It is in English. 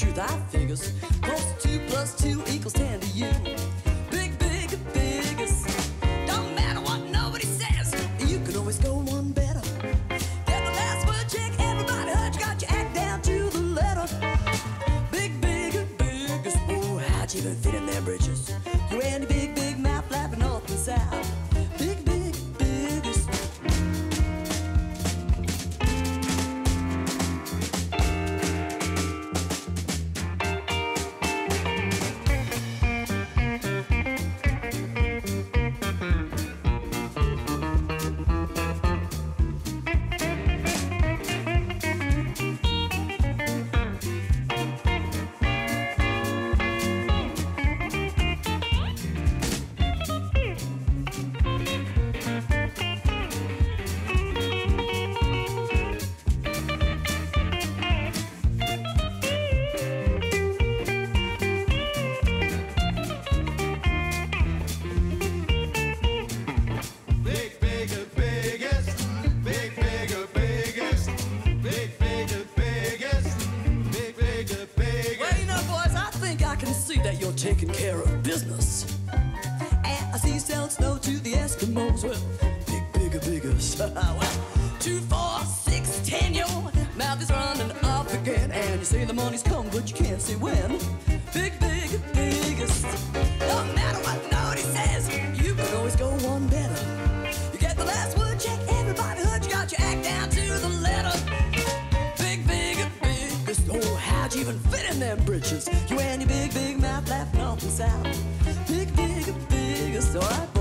truth, I figures. Two plus two equals ten to you. Big, big, biggest. Don't matter what nobody says. You can always go one better. Get the last word check. Everybody heard you got your act down to the letter. Big, big, biggest. Oh, how'd you even fit in their britches? Care of business. And I see selling snow to the Eskimos. Well, big, bigger, biggest. well, two, four, six, ten, your mouth is running off again. And you say the money's come, but you can't say when. Big, big, even fit in them britches? You and your big, big mouth laughing off and south. Big, big, biggest. All right,